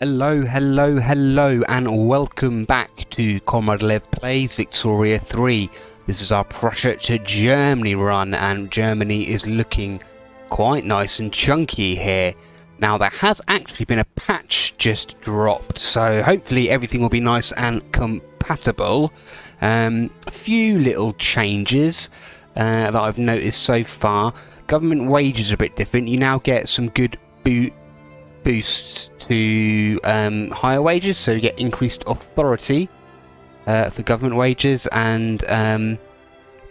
Hello, hello, hello, and welcome back to Comrade Lev Plays Victoria 3. This is our Prussia to Germany run, and Germany is looking quite nice and chunky here. Now, there has actually been a patch just dropped, so hopefully everything will be nice and compatible. Um, a few little changes uh, that I've noticed so far. Government wages are a bit different. You now get some good boot boosts to um, higher wages, so you get increased authority uh, for government wages and um,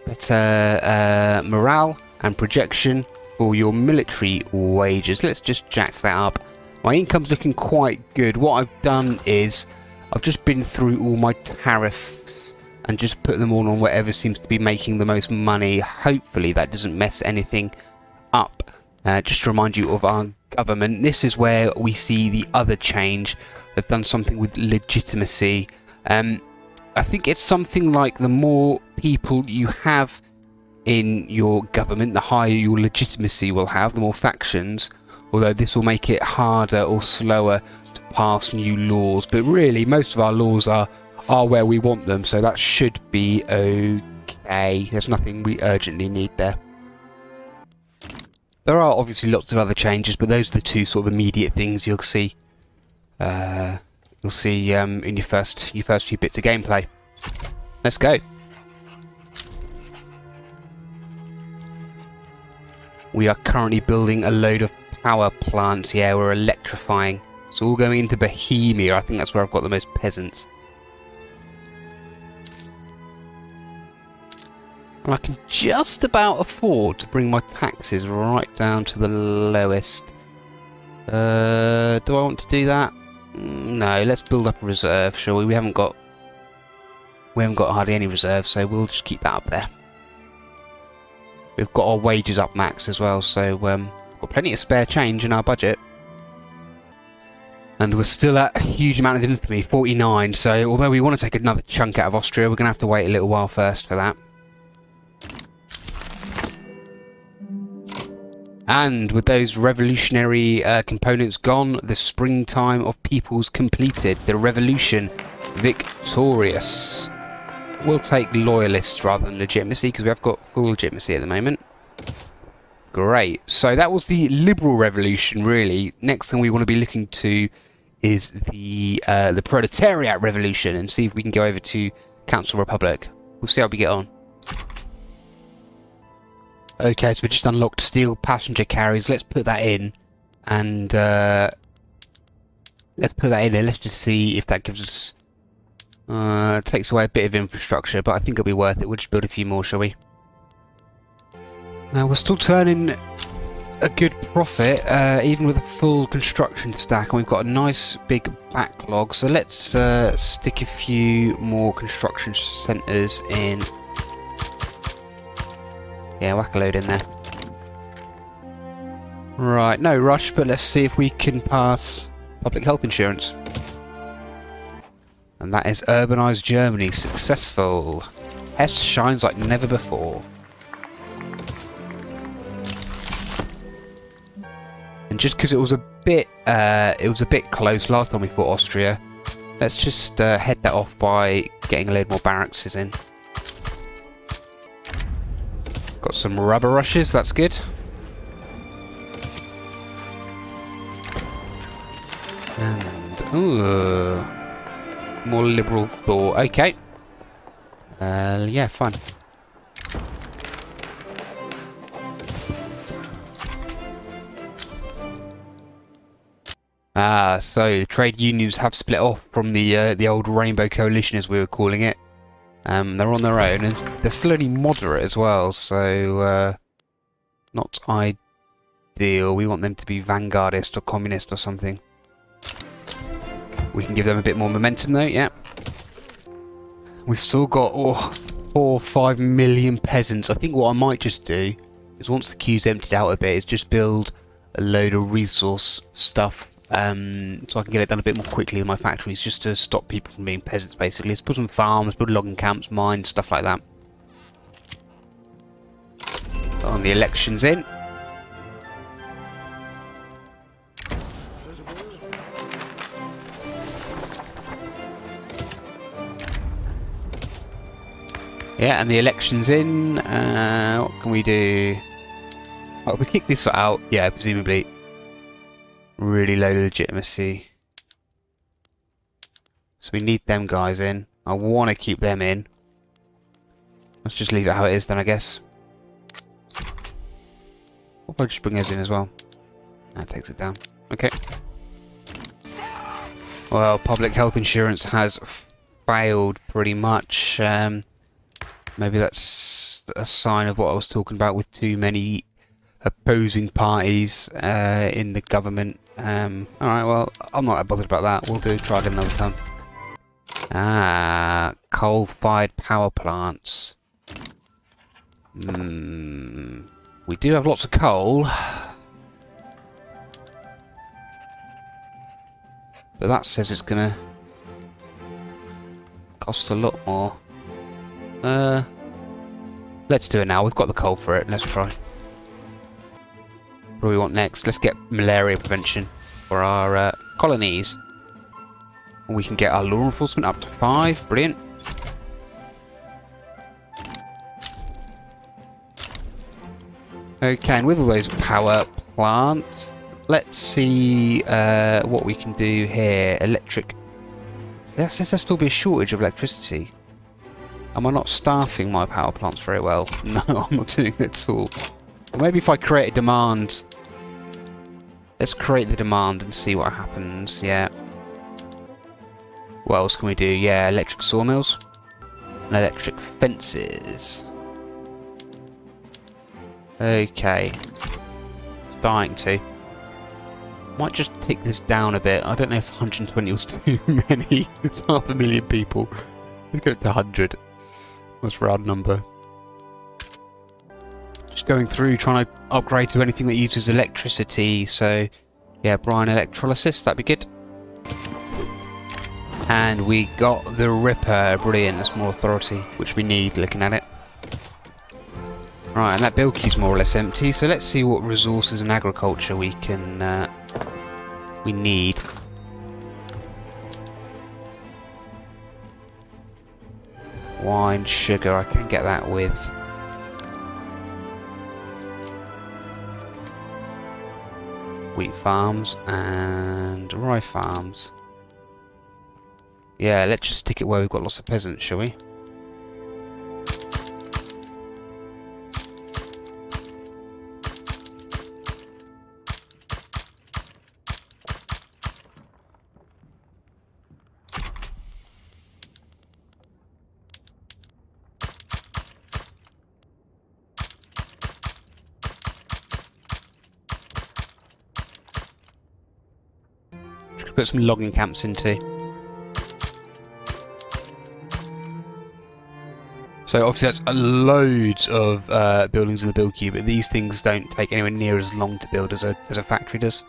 better uh, morale and projection for your military wages. Let's just jack that up. My income's looking quite good. What I've done is I've just been through all my tariffs and just put them all on whatever seems to be making the most money. Hopefully that doesn't mess anything up. Uh, just to remind you of our government. This is where we see the other change. They've done something with legitimacy. Um, I think it's something like the more people you have in your government, the higher your legitimacy will have, the more factions. Although this will make it harder or slower to pass new laws. But really, most of our laws are, are where we want them, so that should be okay. There's nothing we urgently need there. There are obviously lots of other changes, but those are the two sort of immediate things you'll see. Uh, you'll see um, in your first your first few bits of gameplay. Let's go. We are currently building a load of power plants. Yeah, we're electrifying. It's all going into Bohemia. I think that's where I've got the most peasants. And I can just about afford to bring my taxes right down to the lowest. Uh, do I want to do that? Mm, no, let's build up a reserve, shall we? We haven't got we haven't got hardly any reserve, so we'll just keep that up there. We've got our wages up max as well, so um, we've got plenty of spare change in our budget. And we're still at a huge amount of infamy, 49, so although we want to take another chunk out of Austria, we're going to have to wait a little while first for that. And with those revolutionary uh, components gone, the springtime of peoples completed. The revolution victorious. We'll take loyalists rather than legitimacy because we have got full legitimacy at the moment. Great. So that was the liberal revolution, really. Next thing we want to be looking to is the uh, the proletariat revolution and see if we can go over to Council Republic. We'll see how we get on. Okay, so we just unlocked steel passenger carriers. Let's put that in. And, uh, Let's put that in there. Let's just see if that gives us... Uh, takes away a bit of infrastructure, but I think it'll be worth it. We'll just build a few more, shall we? Now, we're still turning a good profit, uh, even with a full construction stack, and we've got a nice big backlog. So let's uh, stick a few more construction centres in yeah, whack a load in there. Right, no rush, but let's see if we can pass public health insurance. And that is urbanised Germany, successful. S shines like never before. And just because it was a bit, uh, it was a bit close last time we fought Austria, let's just uh, head that off by getting a load more barracks in. Got some rubber rushes, that's good. And, ooh, more liberal thought. Okay. Uh, yeah, fine. Ah, so the trade unions have split off from the uh, the old Rainbow Coalition, as we were calling it. Um, they're on their own, and they're still only moderate as well, so uh, not ideal. We want them to be vanguardist or communist or something. We can give them a bit more momentum though, yeah. We've still got oh, four or five million peasants. I think what I might just do is once the queue's emptied out a bit, is just build a load of resource stuff um, so I can get it done a bit more quickly in my factories just to stop people from being peasants basically. Let's put some farms, build logging camps, mines, stuff like that. On the elections in. Yeah, and the election's in. Uh, what can we do? Oh, we kick this out. Yeah, presumably Really low legitimacy. So we need them guys in. I want to keep them in. Let's just leave it how it is then, I guess. Or I'll just bring those in as well. That takes it down. Okay. Well, public health insurance has failed pretty much. Um, maybe that's a sign of what I was talking about with too many opposing parties uh, in the government. Um, Alright, well, I'm not that bothered about that. We'll do try again another time. Ah, coal-fired power plants. Hmm. We do have lots of coal. But that says it's gonna cost a lot more. Uh, let's do it now. We've got the coal for it. Let's try. What do we want next? Let's get malaria prevention for our uh, colonies. We can get our law enforcement up to five. Brilliant. Okay, and with all those power plants, let's see uh, what we can do here. Electric. Says there still be a shortage of electricity. Am I not staffing my power plants very well? No, I'm not doing it at all. Maybe if I create a demand... Let's create the demand and see what happens. Yeah. What else can we do? Yeah, electric sawmills. And electric fences. Okay. Starting to. Might just take this down a bit. I don't know if 120 was too many. It's half a million people. Let's go to 100. That's a round number. Just going through, trying to upgrade to anything that uses electricity. So, yeah, brine electrolysis, that'd be good. And we got the Ripper. Brilliant, that's more authority, which we need looking at it. Right, and that build queue's more or less empty, so let's see what resources and agriculture we can... Uh, we need. Wine, sugar, I can get that with... Wheat farms and rye farms. Yeah, let's just stick it where we've got lots of peasants, shall we? Some logging camps into. So obviously that's loads of uh, buildings in the build queue, but these things don't take anywhere near as long to build as a, as a factory does.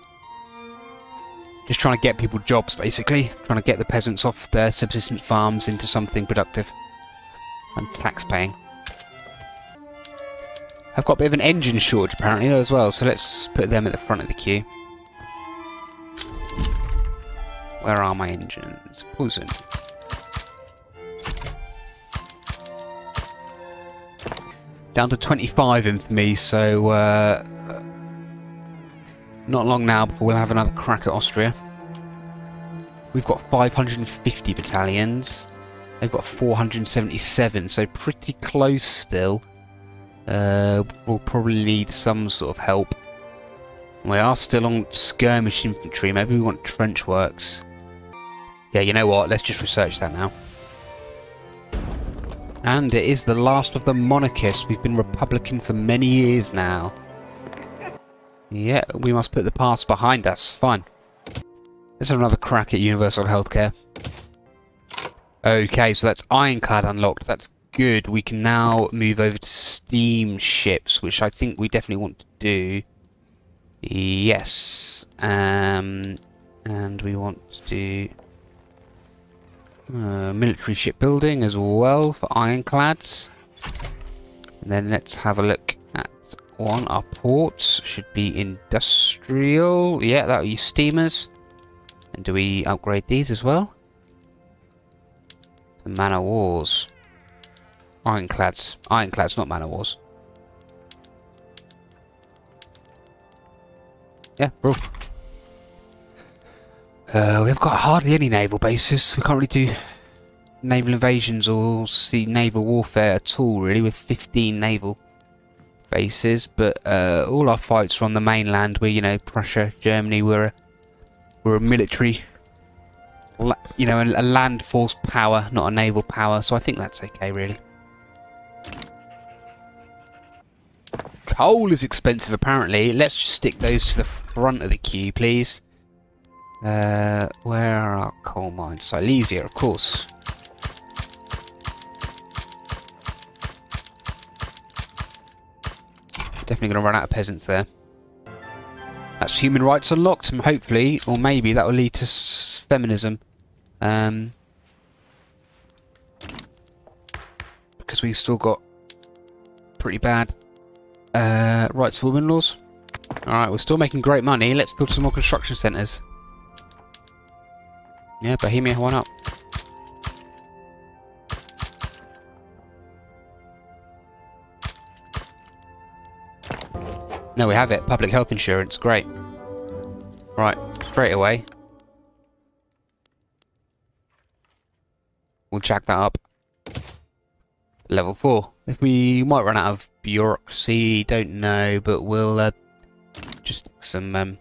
Just trying to get people jobs, basically. Trying to get the peasants off their subsistence farms into something productive. And tax paying. I've got a bit of an engine shortage apparently as well, so let's put them at the front of the queue. Where are my engines? Poison. Down to 25 infamy, so uh, not long now before we'll have another crack at Austria. We've got 550 battalions. They've got 477, so pretty close still. Uh, we'll probably need some sort of help. We are still on skirmish infantry. Maybe we want trench works. Yeah, you know what? Let's just research that now. And it is the last of the monarchists. We've been Republican for many years now. Yeah, we must put the past behind us. Fine. Let's have another crack at universal healthcare. Okay, so that's Ironclad unlocked. That's good. We can now move over to steamships, which I think we definitely want to do. Yes. Um, and we want to. Uh, military shipbuilding as well for ironclads. And then let's have a look at one. Our ports should be industrial. Yeah, that will use steamers. And do we upgrade these as well? The man of wars. Ironclads. Ironclads, not Man of Wars. Yeah, bro. Uh, we've got hardly any naval bases. We can't really do naval invasions or see naval warfare at all, really, with 15 naval bases. But uh, all our fights are on the mainland. We're, you know, Prussia, Germany. We're a, we're a military, you know, a, a land force power, not a naval power. So I think that's okay, really. Coal is expensive, apparently. Let's just stick those to the front of the queue, please. Uh, where are our coal mines? Silesia, of course. Definitely going to run out of peasants there. That's human rights unlocked, hopefully, or maybe that will lead to feminism. Um, because we've still got pretty bad uh, rights for women laws. Alright, we're still making great money. Let's build some more construction centres. Yeah, Bohemia, why up. No, we have it. Public health insurance. Great. Right, straight away. We'll jack that up. Level 4. If we might run out of bureaucracy, don't know, but we'll uh, just some um,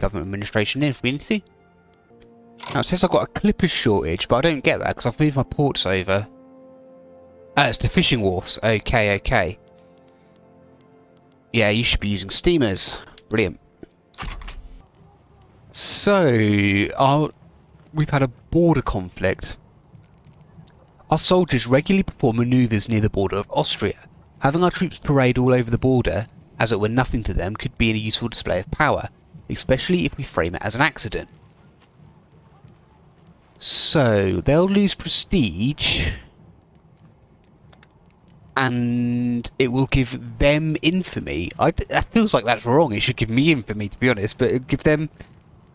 government administration in if we need to. Now it says I've got a clippers shortage, but I don't get that because I've moved my ports over. Oh, it's the fishing wharfs. Okay, okay. Yeah, you should be using steamers. Brilliant. So, our, we've had a border conflict. Our soldiers regularly perform manoeuvres near the border of Austria. Having our troops parade all over the border, as it were nothing to them, could be a useful display of power, especially if we frame it as an accident. So, they'll lose prestige. And it will give them infamy. I, that feels like that's wrong. It should give me infamy, to be honest. But it give them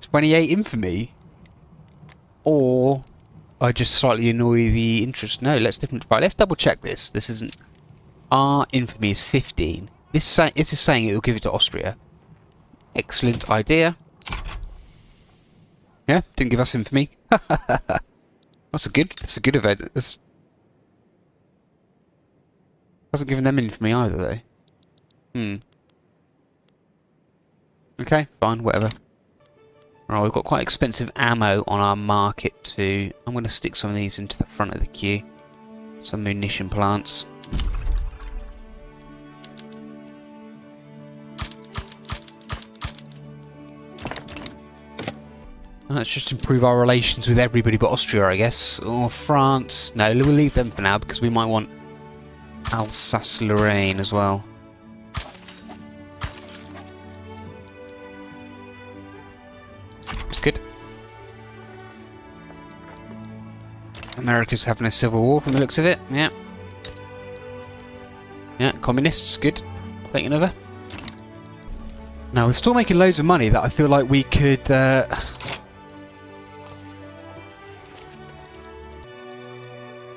28 infamy. Or I just slightly annoy the interest. No, let's different. Right, let's double check this. This isn't. Our infamy is 15. This, this is saying it will give it to Austria. Excellent idea. Yeah, didn't give us infamy. that's a good. That's a good event. That's, hasn't given them any infamy either, though. Hmm. Okay, fine, whatever. Right, we've got quite expensive ammo on our market too. I'm going to stick some of these into the front of the queue. Some munition plants. Let's just improve our relations with everybody but Austria, I guess. Or France. No, we'll leave them for now because we might want Alsace-Lorraine as well. It's good. America's having a civil war from the looks of it. Yeah. Yeah, communists, good. Taking over. Now, we're still making loads of money that I feel like we could... Uh,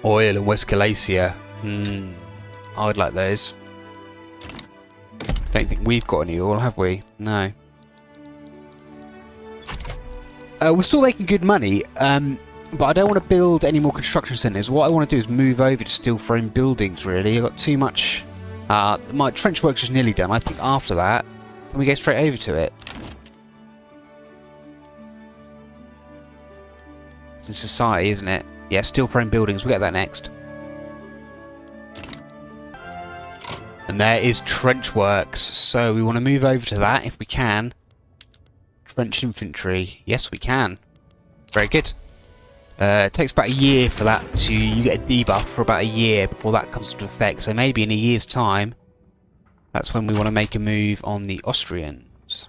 Oil and West Galicia. Hmm. I would like those. Don't think we've got any oil, have we? No. Uh, we're still making good money, um, but I don't want to build any more construction centres. What I want to do is move over to steel frame buildings, really. I've got too much... Uh, my trench work's just nearly done. I think after that, can we go straight over to it? It's in society, isn't it? Yeah, steel frame buildings. We'll get that next. And there is trench works. So we want to move over to that if we can. Trench infantry. Yes, we can. Very good. Uh, it takes about a year for that to... You get a debuff for about a year before that comes into effect. So maybe in a year's time, that's when we want to make a move on the Austrians.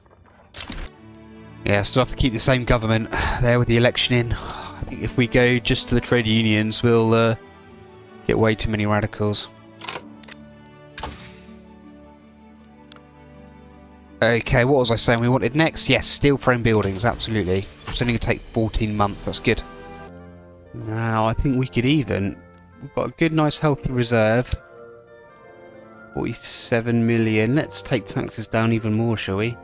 Yeah, still have to keep the same government there with the election in if we go just to the trade unions, we'll uh, get way too many radicals. Okay, what was I saying we wanted next? Yes, steel frame buildings, absolutely. It's only going to take 14 months, that's good. Now, I think we could even we've got a good, nice, healthy reserve. 47 million. Let's take taxes down even more, shall we?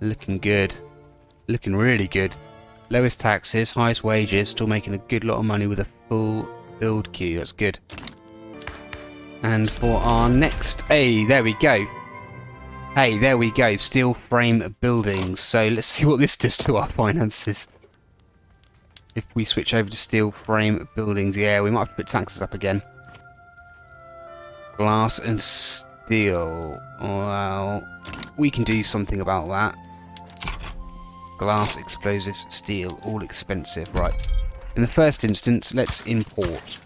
Looking good. Looking really good. Lowest taxes, highest wages, still making a good lot of money with a full build queue. That's good. And for our next... Hey, there we go. Hey, there we go. Steel frame buildings. So let's see what this does to our finances. If we switch over to steel frame buildings, yeah, we might have to put taxes up again. Glass and steel. Well, we can do something about that. Glass, explosives, steel, all expensive. Right. In the first instance, let's import.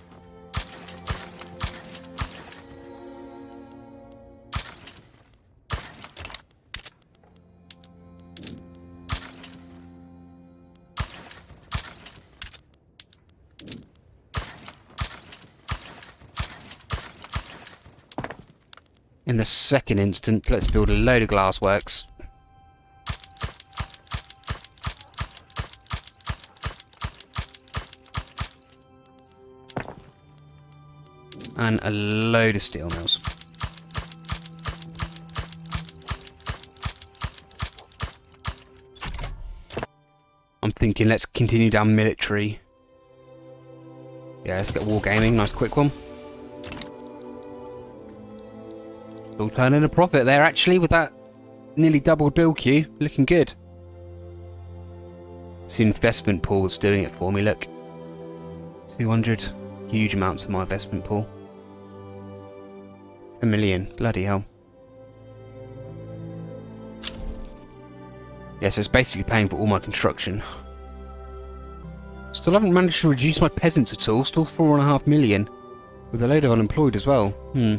In the second instant, let's build a load of glassworks. And a load of steel mills. I'm thinking let's continue down military. Yeah, let's get wargaming, nice quick one. Still turning a profit there actually with that nearly double bill queue. Looking good. It's the investment pool that's doing it for me, look. 200. Huge amounts of my investment pool. A million. Bloody hell. Yeah, so it's basically paying for all my construction. Still haven't managed to reduce my peasants at all. Still four and a half million. With a load of unemployed as well. Hmm.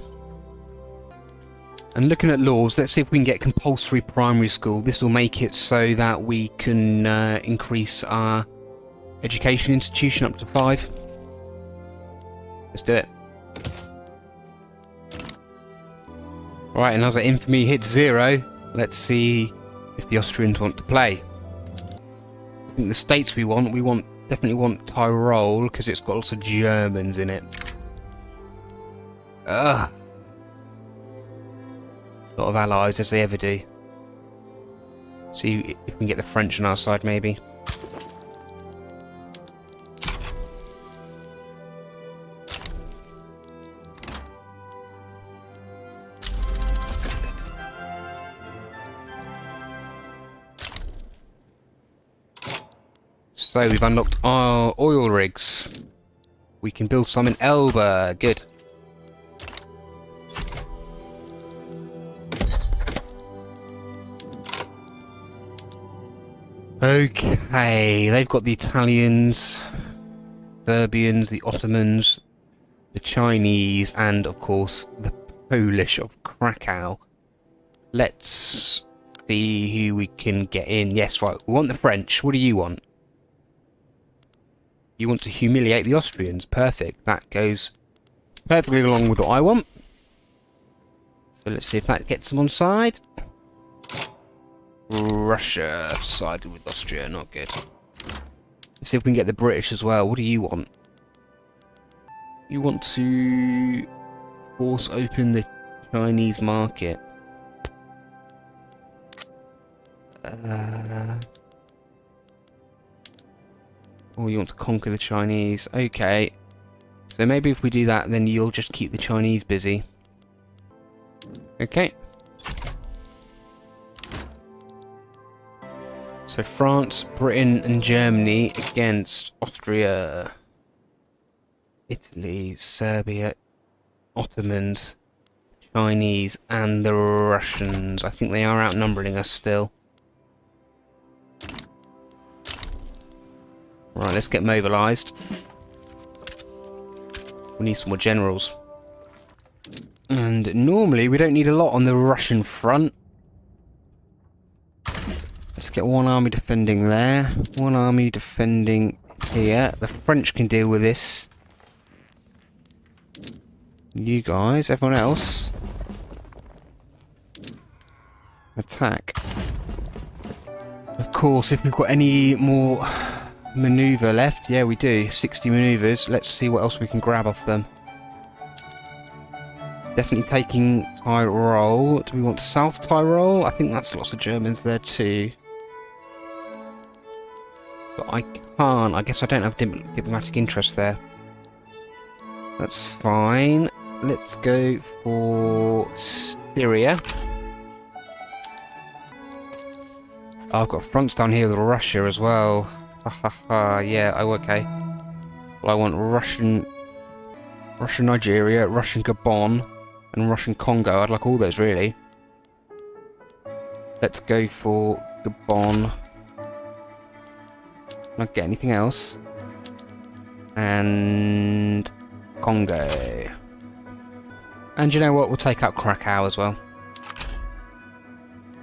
And looking at laws, let's see if we can get compulsory primary school. This will make it so that we can uh, increase our education institution up to five. Let's do it. Right, and as our infamy hits zero, let's see if the Austrians want to play. I think the states we want, we want definitely want Tyrol because it's got lots of Germans in it. Ugh. A lot of allies, as they ever do. See if we can get the French on our side, maybe. So we've unlocked our oil rigs. We can build some in Elba. Good. Okay, they've got the Italians, Serbians, the Ottomans, the Chinese, and of course the Polish of Krakow. Let's see who we can get in. Yes, right, we want the French. What do you want? You want to humiliate the Austrians. Perfect. That goes perfectly along with what I want. So let's see if that gets them on side. Russia sided with Austria, not good. Let's see if we can get the British as well. What do you want? You want to force open the Chinese market. Uh, or you want to conquer the Chinese. Okay. So maybe if we do that, then you'll just keep the Chinese busy. Okay. So France, Britain and Germany against Austria, Italy, Serbia, Ottomans, Chinese and the Russians. I think they are outnumbering us still. Right, let's get mobilised. We need some more generals. And normally we don't need a lot on the Russian front. Let's get one army defending there. One army defending here. The French can deal with this. You guys, everyone else. Attack. Of course, if we've got any more maneuver left. Yeah, we do. 60 maneuvers. Let's see what else we can grab off them. Definitely taking Tyrol. Do we want South Tyrol? I think that's lots of Germans there too. But I can't. I guess I don't have diplomatic interest there. That's fine. Let's go for Styria. Oh, I've got fronts down here with Russia as well. Ha ha ha. Yeah, oh, okay. Well, I want Russian... Russian Nigeria, Russian Gabon, and Russian Congo. I'd like all those, really. Let's go for Gabon. Not get anything else. And... Congo. And you know what? We'll take out Krakow as well.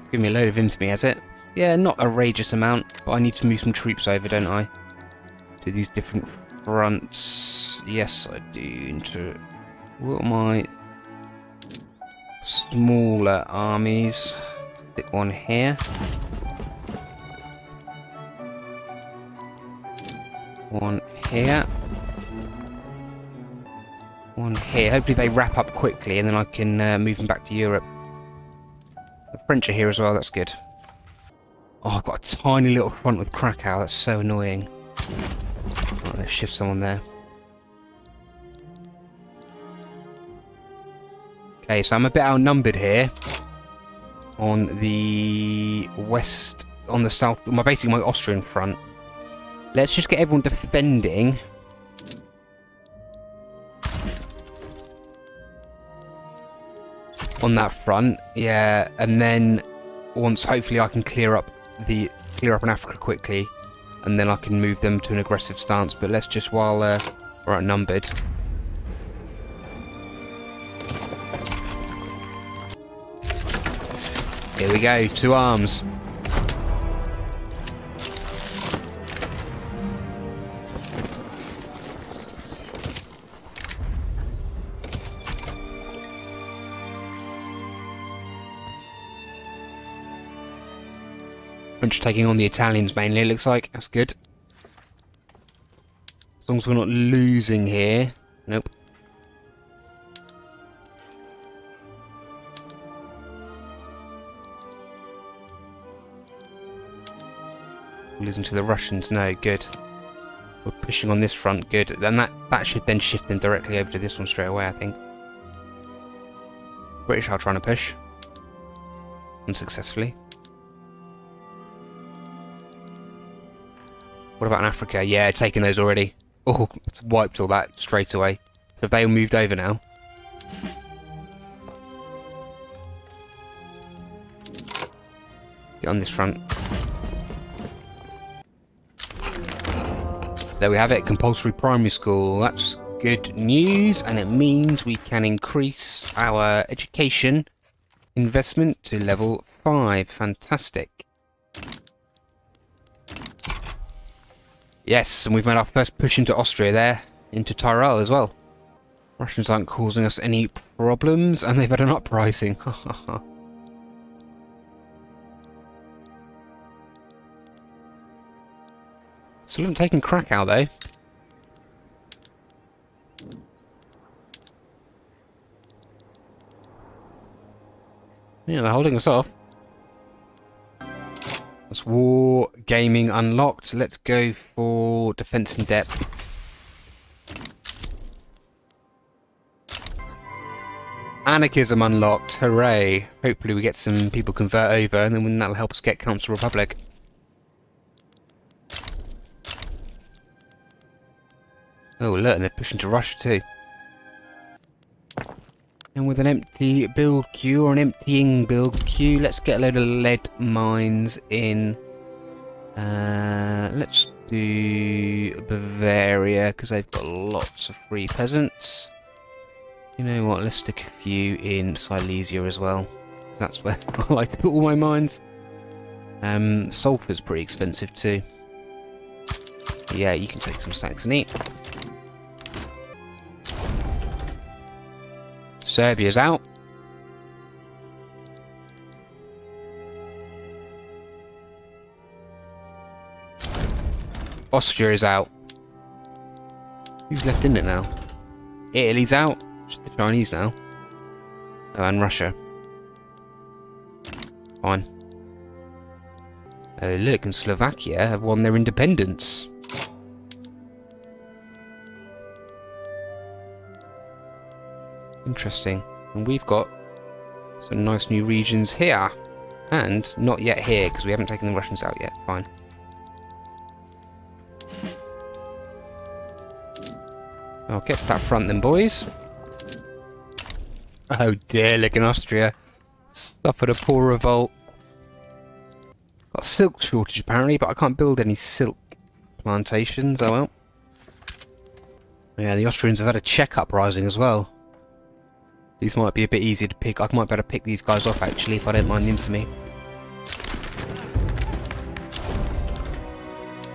It's giving me a load of infamy, has it? Yeah, not a outrageous amount, but I need to move some troops over, don't I? To these different fronts. Yes, I do. Into what my smaller armies. Stick one here. One here. One here. Hopefully they wrap up quickly and then I can uh, move them back to Europe. The French are here as well, that's good. Oh, I've got a tiny little front with Krakow. That's so annoying. Let's shift someone there. Okay, so I'm a bit outnumbered here. On the west, on the south, my basically my Austrian front. Let's just get everyone defending. On that front, yeah, and then once hopefully I can clear up the clear up in Africa quickly, and then I can move them to an aggressive stance. But let's just while uh, we're outnumbered. Here we go, two arms. French taking on the Italians mainly, it looks like. That's good. As long as we're not losing here. Nope. Losing to the Russians, no, good. We're pushing on this front, good. Then that, that should then shift them directly over to this one straight away, I think. British are trying to push. Unsuccessfully. What about in Africa? Yeah, taking those already. Oh, it's wiped all that straight away. So they all moved over now? Get on this front. There we have it, compulsory primary school. That's good news, and it means we can increase our education investment to level 5. Fantastic. Yes, and we've made our first push into Austria there, into Tyrol as well. Russians aren't causing us any problems, and they've had an uprising. Still haven't taken Krakow though. Yeah, they're holding us off. That's war gaming unlocked. Let's go for defense in depth. Anarchism unlocked. Hooray. Hopefully we get some people convert over and then that'll help us get Council Republic. Oh look, they're pushing to Russia too. And with an empty build queue, or an emptying build queue, let's get a load of lead mines in. Uh, let's do Bavaria, because they've got lots of free peasants. You know what, let's stick a few in Silesia as well. That's where I like to put all my mines. Um, sulphur's pretty expensive too. Yeah, you can take some Saxony. Serbia's out. Austria is out. Who's left in it now? Italy's out. Just the Chinese now. Oh, and Russia. Fine. Oh, look, and Slovakia have won their independence. Interesting. And we've got some nice new regions here. And not yet here, because we haven't taken the Russians out yet. Fine. I'll get to that front then, boys. Oh dear, look in Austria. Stop at a poor revolt. Got silk shortage apparently, but I can't build any silk plantations. Oh well. Yeah, the Austrians have had a Czech uprising as well. These might be a bit easier to pick. I might better pick these guys off actually if I don't mind infamy.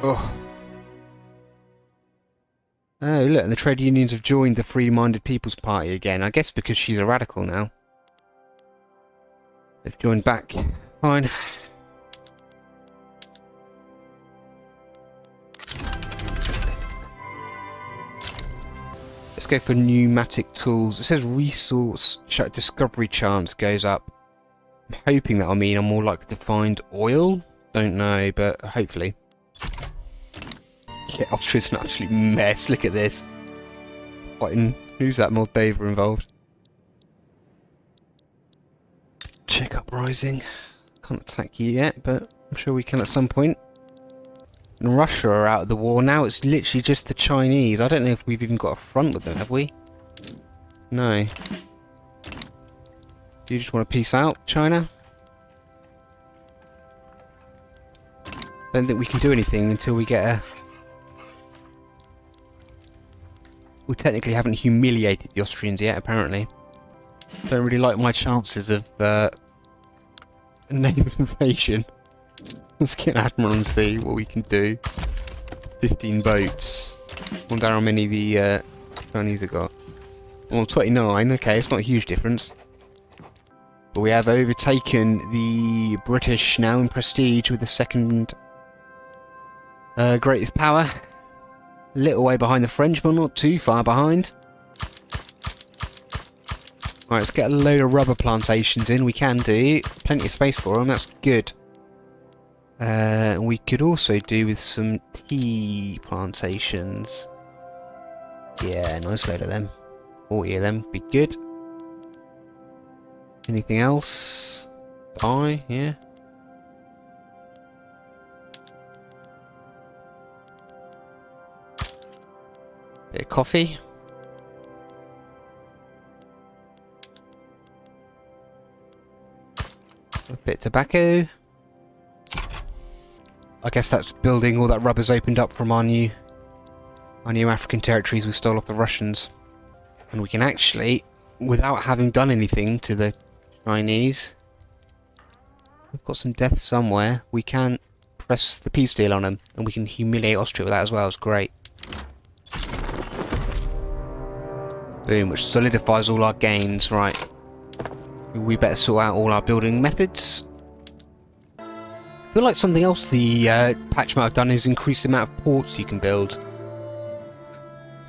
Oh. Oh, look, the trade unions have joined the Free-Minded People's Party again. I guess because she's a radical now. They've joined back. Fine. Let's go for pneumatic tools. It says resource discovery chance goes up. I'm hoping that'll mean I'm more likely to find oil. Don't know, but hopefully. Yeah, Austria's an absolute mess. Look at this. Who's that Moldova involved? Czech uprising. Can't attack you yet, but I'm sure we can at some point. And Russia are out of the war now. It's literally just the Chinese. I don't know if we've even got a front with them, have we? No. Do you just want to peace out, China? Don't think we can do anything until we get a We technically haven't humiliated the Austrians yet, apparently. Don't really like my chances of uh, naval invasion. Let's get an Admiral and see what we can do. 15 boats. wonder how many the uh, Chinese have got. Well, 29, okay, it's not a huge difference. But we have overtaken the British now in prestige with the second uh, greatest power A little way behind the French, but not too far behind. Right, let's get a load of rubber plantations in. We can do. Plenty of space for them. That's good. Uh, we could also do with some tea plantations. Yeah, nice load of them. 40 of them be good. Anything else? I, yeah. Bit of coffee. A bit of tobacco. I guess that's building all that rubber's opened up from our new our new African territories we stole off the Russians. And we can actually, without having done anything to the Chinese, we've got some death somewhere, we can press the peace deal on them and we can humiliate Austria with that as well, it's great. Boom, which solidifies all our gains. Right. We better sort out all our building methods. Feel like something else the uh, patch might have done is increase the amount of ports you can build.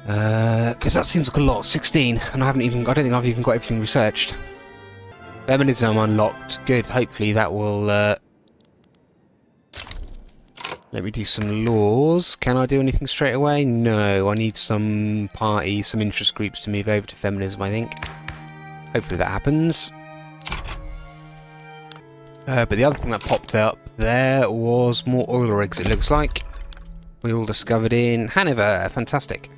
Because uh, that seems like a lot. 16. And I haven't even... I don't think I've even got everything researched. Feminism unlocked. Good. Hopefully that will... Uh, let me do some laws. Can I do anything straight away? No, I need some parties, some interest groups to move over to feminism, I think. Hopefully that happens. Uh, but the other thing that popped up there was more oil rigs, it looks like. We all discovered in Hanover. Fantastic.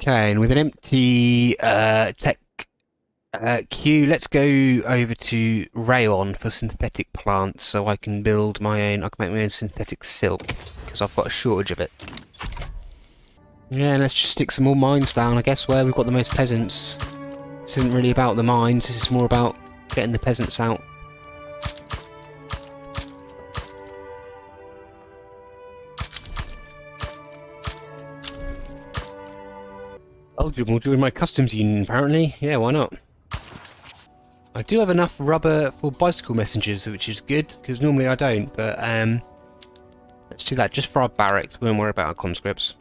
Okay, and with an empty uh, tech uh, Q, let's go over to rayon for synthetic plants so I can build my own, I can make my own synthetic silk because I've got a shortage of it. Yeah, let's just stick some more mines down, I guess, where we've got the most peasants. This isn't really about the mines, this is more about getting the peasants out. Will join my customs union, apparently. Yeah, why not? I do have enough rubber for bicycle messengers, which is good, because normally I don't, but um, Let's do that just for our barracks. We won't worry about our conscripts.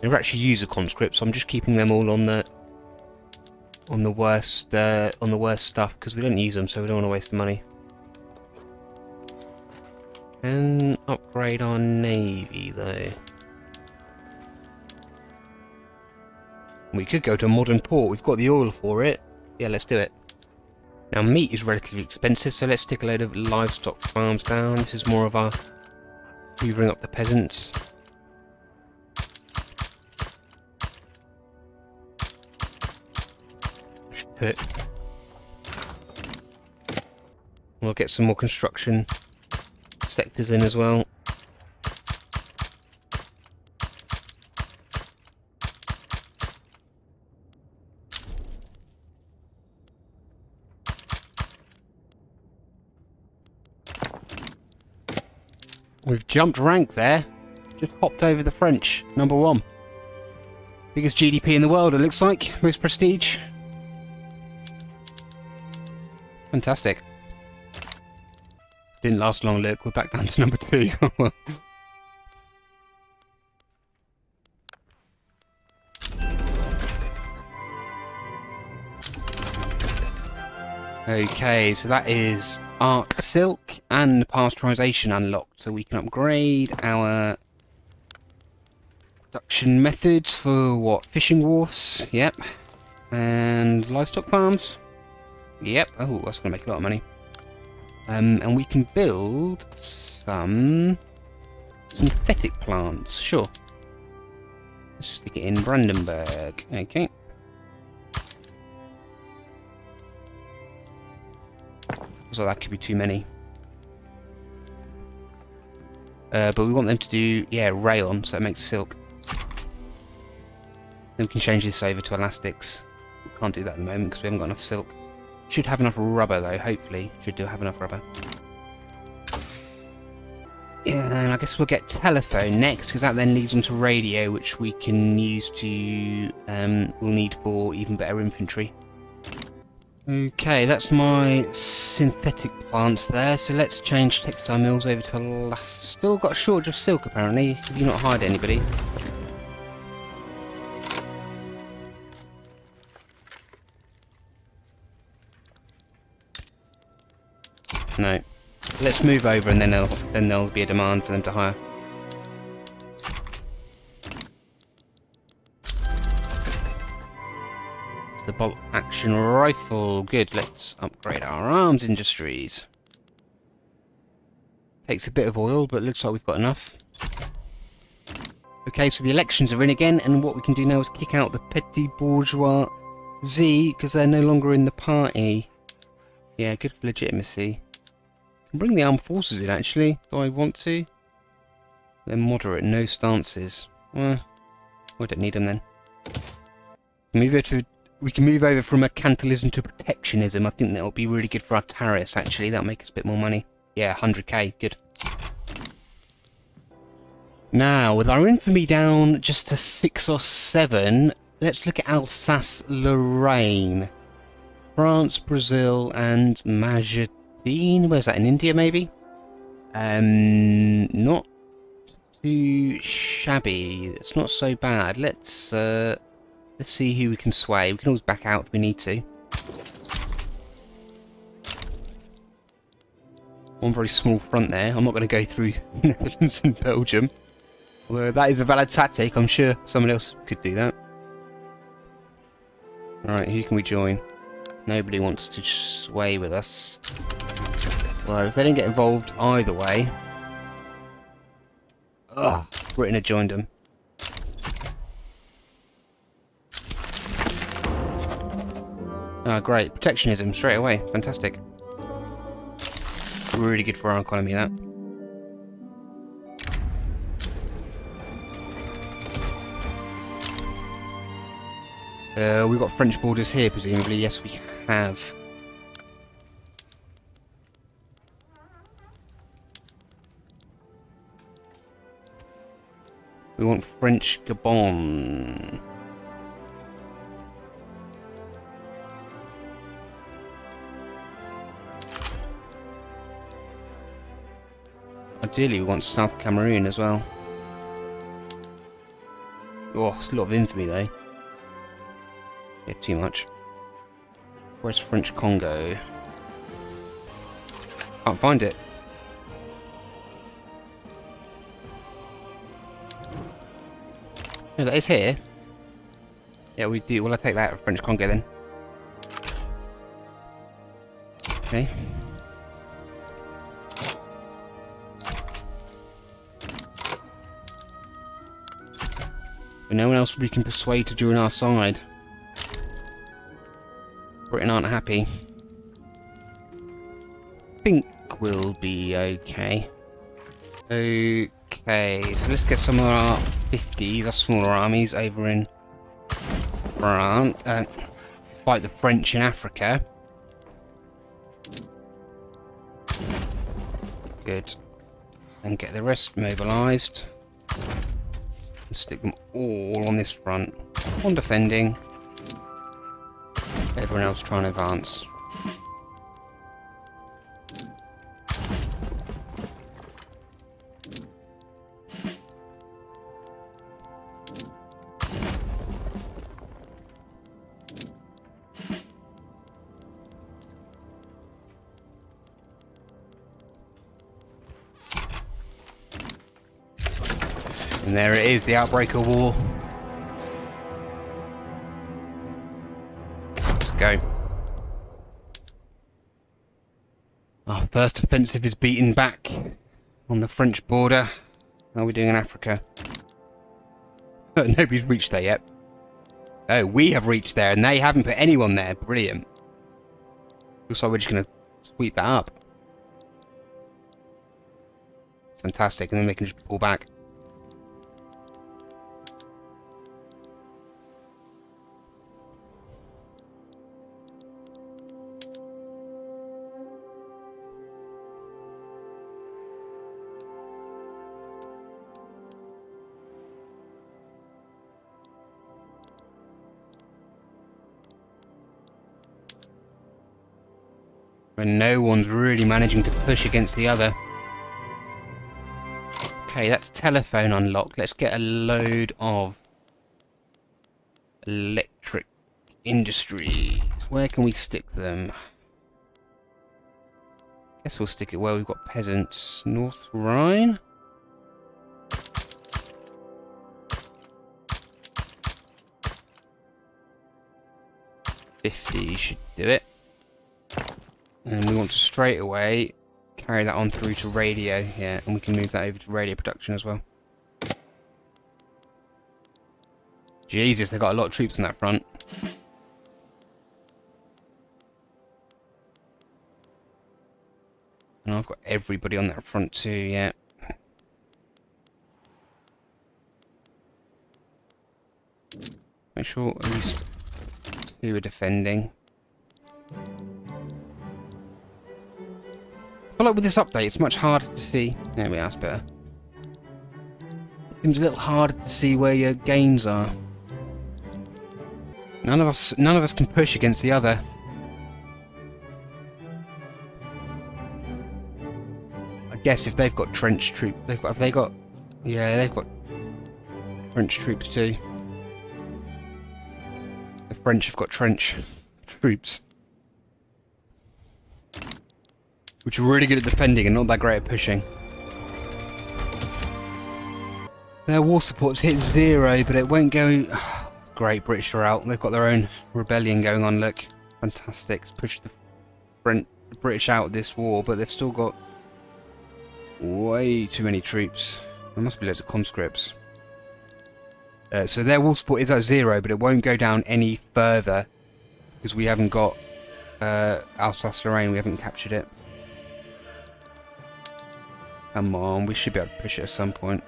Never actually use a conscript, so I'm just keeping them all on the on the worst uh, on the worst stuff because we don't use them, so we don't want to waste the money. And upgrade our navy though. We could go to a modern port. We've got the oil for it. Yeah, let's do it. Now, meat is relatively expensive, so let's stick a load of livestock farms down. This is more of our hoovering up the peasants. Put. We'll get some more construction sectors in as well. We've jumped rank there. Just hopped over the French, number one. Biggest GDP in the world, it looks like. Most prestige. Fantastic. Didn't last long, look. We're back down to number two. okay, so that is Art Silk and Pasteurization unlocked. So we can upgrade our production methods for what? Fishing wharfs? Yep. And livestock farms? Yep. Oh, that's going to make a lot of money. Um, and we can build some synthetic plants. Sure. Let's stick it in Brandenburg. Okay. So that could be too many. Uh, but we want them to do, yeah, rayon, so it makes silk. Then we can change this over to elastics. We can't do that at the moment because we haven't got enough silk. Should have enough rubber though, hopefully. Should do have enough rubber. Yeah, and I guess we'll get telephone next, because that then leads on to radio, which we can use to, um, we'll need for even better infantry. Okay, that's my synthetic plants there, so let's change textile mills over to last. Still got a shortage of silk apparently. Have you not hired anybody? No. Let's move over and then there'll, then there'll be a demand for them to hire. Bolt action rifle. Good, let's upgrade our arms industries. Takes a bit of oil, but looks like we've got enough. Okay, so the elections are in again, and what we can do now is kick out the petty bourgeois Z, because they're no longer in the party. Yeah, good for legitimacy. Can bring the armed forces in, actually. Do I want to? They're moderate, no stances. Well, I don't need them then. Move it to we can move over from mercantilism to protectionism. I think that'll be really good for our tariffs, actually. That'll make us a bit more money. Yeah, 100k. Good. Now, with our infamy down just to 6 or 7, let's look at Alsace-Lorraine. France, Brazil, and Majidine. Where's that? In India, maybe? Um, not too shabby. It's not so bad. Let's, uh, Let's see who we can sway. We can always back out if we need to. One very small front there. I'm not going to go through Netherlands and Belgium. Although that is a valid tactic. I'm sure someone else could do that. Alright, who can we join? Nobody wants to sway with us. Well, if they don't get involved either way... Ugh, Britain had joined them. Ah, great. Protectionism straight away. Fantastic. Really good for our economy, that. Uh, we've got French borders here, presumably. Yes, we have. We want French Gabon. Ideally, we want South Cameroon as well. Oh, it's a lot of infamy though. Yeah, too much. Where's French Congo? Can't find it. No, that is here. Yeah, we do. Well, I take that French Congo then. Okay. But no one else we can persuade to join our side. Britain aren't happy. think we'll be okay. Okay, so let's get some of our 50s, our smaller armies over in France. Uh, fight the French in Africa. Good. And get the rest mobilised. Stick them all on this front. One defending. Everyone else trying to advance. And there it is, the outbreak of war. Let's go. Our first offensive is beaten back on the French border. How are we doing in Africa? Nobody's reached there yet. Oh, we have reached there and they haven't put anyone there. Brilliant. Looks like we're just going to sweep that up. Fantastic, and then they can just pull back. No one's really managing to push against the other. Okay, that's telephone unlocked. Let's get a load of electric industries. Where can we stick them? Guess we'll stick it where we've got peasants. North Rhine? Fifty should do it. And we want to straight away carry that on through to radio, yeah, and we can move that over to radio production as well. Jesus, they've got a lot of troops on that front. And I've got everybody on that front too, yeah. Make sure at least two are defending. Feel like with this update, it's much harder to see. There we are, it's better. It seems a little harder to see where your gains are. None of us, none of us can push against the other. I guess if they've got trench troops, they've got, have they got, yeah, they've got trench troops too. The French have got trench troops. Which are really good at defending and not that great at pushing. Their war support's hit zero, but it won't go... Great, British are out. They've got their own rebellion going on, look. Fantastic. It's pushed the, the British out of this war, but they've still got way too many troops. There must be loads of conscripts. Uh, so their war support is at zero, but it won't go down any further because we haven't got uh, Alsace-Lorraine. We haven't captured it. Come on, we should be able to push it at some point.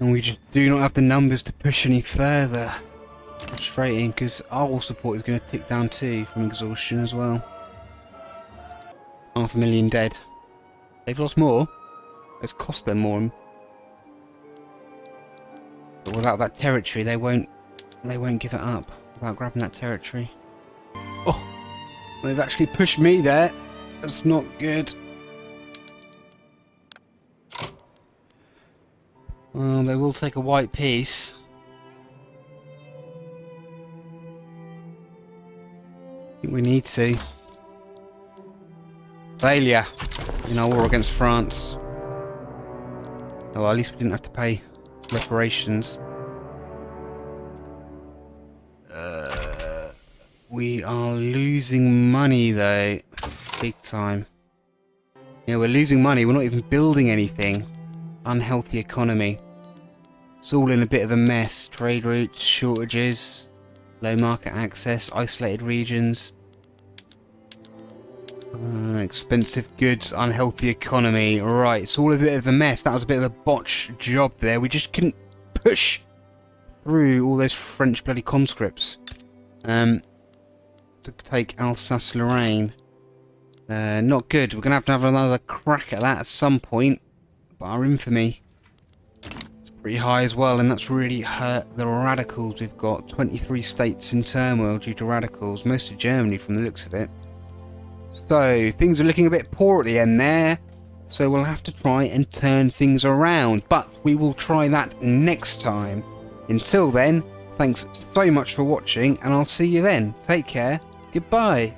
And we just do not have the numbers to push any further. Frustrating, because our support is going to tick down too from exhaustion as well. Half a million dead. They've lost more. It's cost them more. But without that territory, they won't. They won't give it up without grabbing that territory. Oh, they've actually pushed me there. That's not good. Well, they will take a white peace. I think we need to. Failure in our war against France. Well, at least we didn't have to pay reparations. Uh, we are losing money, though big time. Yeah, we're losing money. We're not even building anything. Unhealthy economy. It's all in a bit of a mess. Trade routes, shortages, low market access, isolated regions. Uh, expensive goods, unhealthy economy. Right, it's all a bit of a mess. That was a bit of a botch job there. We just couldn't push through all those French bloody conscripts. Um, to take Alsace-Lorraine. Uh, not good. We're going to have to have another crack at that at some point. But our infamy is pretty high as well, and that's really hurt the radicals. We've got 23 states in turmoil due to radicals, most of Germany from the looks of it. So, things are looking a bit poor at the end there. So we'll have to try and turn things around. But we will try that next time. Until then, thanks so much for watching, and I'll see you then. Take care. Goodbye.